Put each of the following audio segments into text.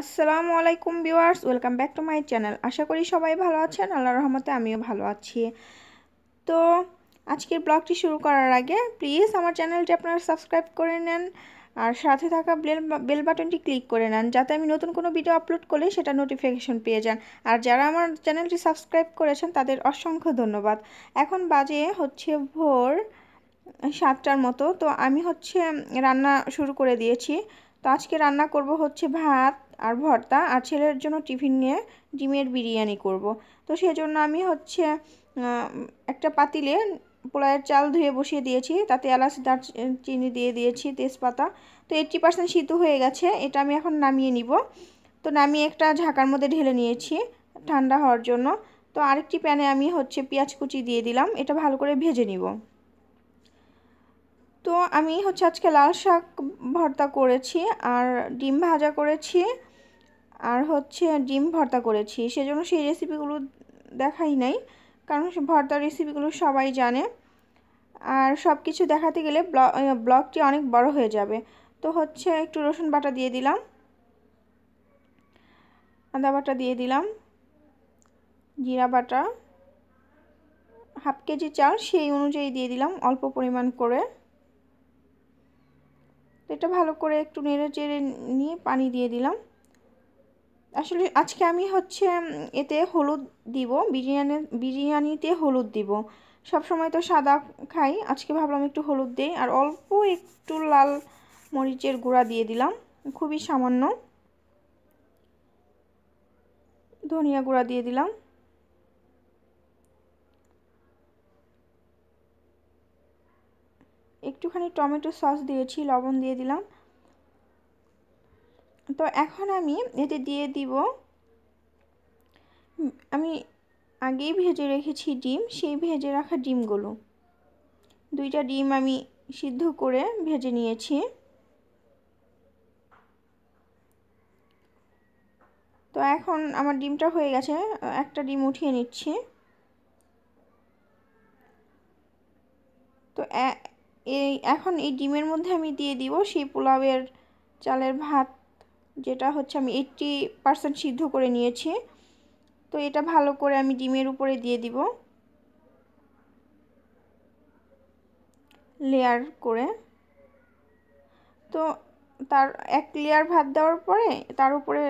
আসসালামু আলাইকুম viewers, welcome back to my channel. আশা করি সবাই ভালো আছেন আল্লাহর রহমতে আমিও ভালো আছি। তো আজকের ব্লগটি শুরু করার আগে প্লিজ আমার চ্যানেলটি আপনারা সাবস্ক্রাইব করে নেন আর সাথে থাকা বেল বেল বাটনটি ক্লিক করে নেন, যাতে আমি নতুন কোনো ভিডিও আপলোড করলে সেটা নোটিফিকেশন পেয়ে যান। আর যারা আমার চ্যানেলটি সাবস্ক্রাইব করেছেন, তাদের অসংখ্য ধন্যবাদ। এখন বাজে হচ্ছে ভোর সাতটার মতো, তো আমি হচ্ছে রান্না শুরু করে দিয়েছি। তো আজকে রান্না করব হচ্ছে ভাত আর ভর্তা আর ছেলের জন্য টিফিন নিয়ে ডিমের বিরিয়ানি করব। তো সেজন্য আমি হচ্ছে একটা পাতিলে পোলায়ের চাল ধুয়ে বসিয়ে দিয়েছি, তাতে এলাচ দার চিনি দিয়ে দিয়েছি, তেজপাতা। তো এইট্টি পার্সেন্ট সিদ্ধ হয়ে গেছে, এটা আমি এখন নামিয়ে নিব। তো নামিয়ে একটা ঝাঁকার মধ্যে ঢেলে নিয়েছি ঠান্ডা হওয়ার জন্য। তো আরেকটি প্যানে আমি হচ্ছে পেঁয়াজ কুচি দিয়ে দিলাম, এটা ভালো করে ভেজে নিব। তো আমি হচ্ছে আজকে লাল শাক ভর্তা করেছি আর ডিম ভাজা করেছি আর হচ্ছে ডিম ভর্তা করেছি। সেজন্য সেই রেসিপিগুলো দেখাই নাই, কারণ ভর্তার রেসিপিগুলো সবাই জানে। আর সব কিছু দেখাতে গেলে ব্লগটি অনেক বড় হয়ে যাবে। তো হচ্ছে একটু রসুন বাটা দিয়ে দিলাম। আদা বাটা দিয়ে দিলাম। জিরা বাটা। হাফ কেজি চাল, সেই অনুযায়ী দিয়ে দিলাম অল্প পরিমাণ করে। এটা ভালো করে একটু নেড়ে চেড়ে নিয়ে পানি দিয়ে দিলাম। আসলে আজকে আমি হচ্ছে এতে হলুদ দিব, বিরিয়ানি, বিরিয়ানিতে হলুদ দিব। সব সময় তো সাদা খাই, আজকে ভাবলাম একটু হলুদ দিই, আর অল্প একটু লাল মরিচের গুঁড়া দিয়ে দিলাম, খুবই সামান্য। ধনিয়া গুঁড়া দিয়ে দিলাম। একটুখানি টমেটো সস দিয়েছি, লবণ দিয়ে দিলাম। তো এখন আমি এতে দিয়ে দিব আমি আগেই ভেজে রেখেছি ডিম, সেই ভেজে রাখা ডিমগুলো। দুইটা ডিম আমি সিদ্ধ করে ভেজে নিয়েছি। তো এখন আমার ডিমটা হয়ে গেছে, একটা ডিম উঠিয়ে নিচ্ছি। তো এই, এখন এই ডিমের মধ্যে আমি দিয়ে দিব সেই পোলাওয়ের চালের ভাত, যেটা হচ্ছে আমি এইটটি পারসেন্ট সিদ্ধ করে নিয়েছি। তো এটা ভালো করে আমি ডিমের উপরে দিয়ে দিব। লেয়ার করে। তো তার, এক লেয়ার ভাত দেওয়ার পরে তার উপরে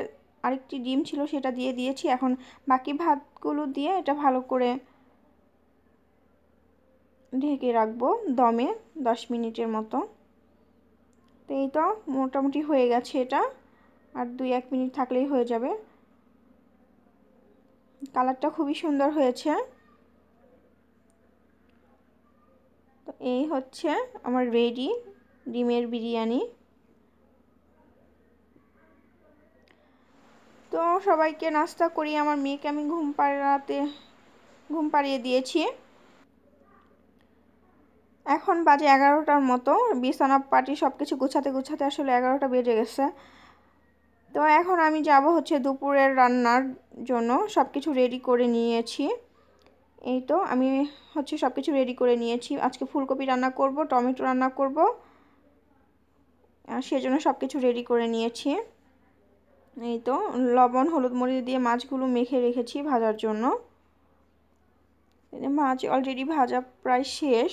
আরেকটি ডিম ছিল সেটা দিয়ে দিয়েছি। এখন বাকি ভাতগুলো দিয়ে এটা ভালো করে ঢেকে রাখব দমে দশ মিনিটের মতো। তো এই তো মোটামুটি হয়ে গেছে এটা। আর দুই এক মিনিট থাকলেই হয়ে যাবে। কালারটা খুবই সুন্দর হয়েছে। তো এই হচ্ছে আমার রেডি ডিমের বিরিয়ানি। তো সবাইকে নাস্তা করি আমার মেয়েকে আমি ঘুম পাড়াতে, ঘুম পাড়িয়ে দিয়েছি। এখন বাজে এগারোটার মতো, বিছানা, পাটি সব কিছু গুছাতে গুছাতে আসলে এগারোটা বেজে গেছে। তো এখন আমি যাব হচ্ছে দুপুরের রান্নার জন্য সব কিছু রেডি করে নিয়েছি। এই তো, আমি হচ্ছে সব কিছু রেডি করে নিয়েছি। আজকে ফুলকপি রান্না করব, টমেটো রান্না করব সেজন্য সব কিছু রেডি করে নিয়েছি। এই তো, লবণ, হলুদ মরিচ দিয়ে মাছগুলো মেখে রেখেছি ভাজার জন্য। মাছ অলরেডি ভাজা প্রায় শেষ।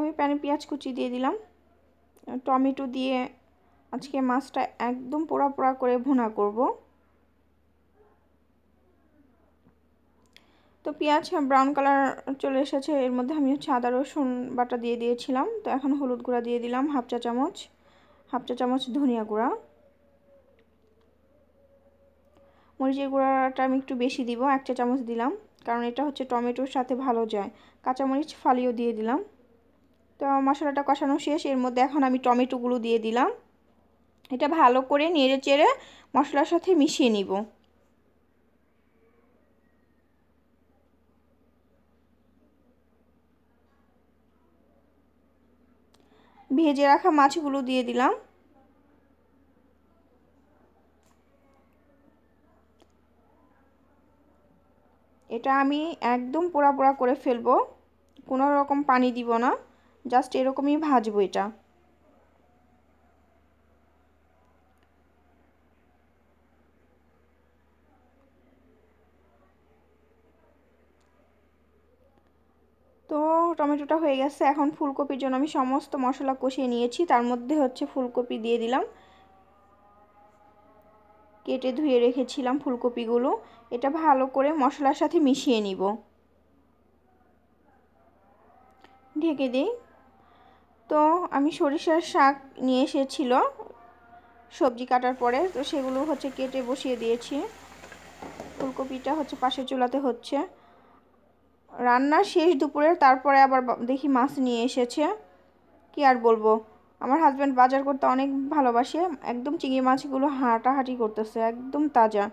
আমি প্যানে পেঁয়াজ কুচি দিয়ে দিলাম। টমেটো দিয়ে আজকে মাছটা একদম পোড়া পোড়া করে ভুনা করব। তো পেঁয়াজ ব্রাউন কালার চলে এসেছে, এর মধ্যে আমি হচ্ছে আদা, রসুন বাটা দিয়ে দিয়েছিলাম। তো এখন হলুদ গুঁড়া দিয়ে দিলাম হাফ চা চামচ, হাফ চা চামচ ধনিয়া গুঁড়া। মরিচের গুঁড়াটা আমি একটু বেশি দিব, এক চা চামচ দিলাম, কারণ এটা হচ্ছে টমেটোর সাথে ভালো যায়। কাঁচামরিচ ফালিও দিয়ে দিলাম। তো মশলাটা কষানো শেষ। এর মধ্যে এখন আমি টমেটোগুলো দিয়ে দিলাম। এটা ভালো করে নেড়ে চেড়ে মশলার সাথে মিশিয়ে নিব। ভেজে রাখা মাছগুলো দিয়ে দিলাম। এটা আমি একদম পোড়া পোড়া করে ফেলব। কোনো রকম পানি দিব না। জাস্ট এরকমই ভাজবো এটা। তো টমেটোটা হয়ে গেছে, এখন ফুলকপির জন্য আমি সমস্ত মশলা কষিয়ে নিয়েছি, তার মধ্যে হচ্ছে ফুলকপি দিয়ে দিলাম। কেটে ধুয়ে রেখেছিলাম ফুলকপিগুলো, এটা ভালো করে মশলার সাথে মিশিয়ে নিব। ঢেকে দিই। তো আমি সরিষার শাক নিয়ে এসেছিল সবজি কাটার পরে, তো সেগুলো হচ্ছে কেটে বসিয়ে দিয়েছি। ফুলকপিটা হচ্ছে পাশে চুলাতে হচ্ছে। রান্নার শেষ দুপুরের, তারপরে আবার দেখি মাছ নিয়ে এসেছে। কি আর বলব? আমার হাজব্যান্ড বাজার করতে অনেক ভালোবাসে। একদম চিংড়ি মাছগুলো হাঁটাহাঁটি করতেছে, একদম তাজা।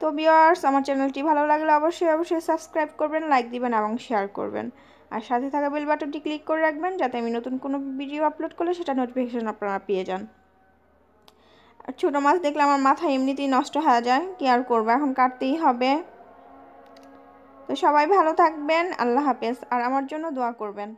তো বিয়ার্স আমার চ্যানেলটি ভালো লাগলে অবশ্যই অবশ্যই সাবস্ক্রাইব করবেন লাইক দিবেন এবং শেয়ার করবেন। আর সাথে থাকা বেল বাটনটি ক্লিক করে রাখবেন যাতে আমি নতুন কোনো ভিডিও আপলোড করলে সেটা নোটিফিকেশান আপনারা পেয়ে যান। আর ছোটো মাছ দেখলে আমার মাথা এমনিতেই নষ্ট হয়ে যায়, কি আর করব, এখন কাটতেই হবে। তো সবাই ভালো থাকবেন, আল্লাহ হাফেজ। আর আমার জন্য দোয়া করবেন।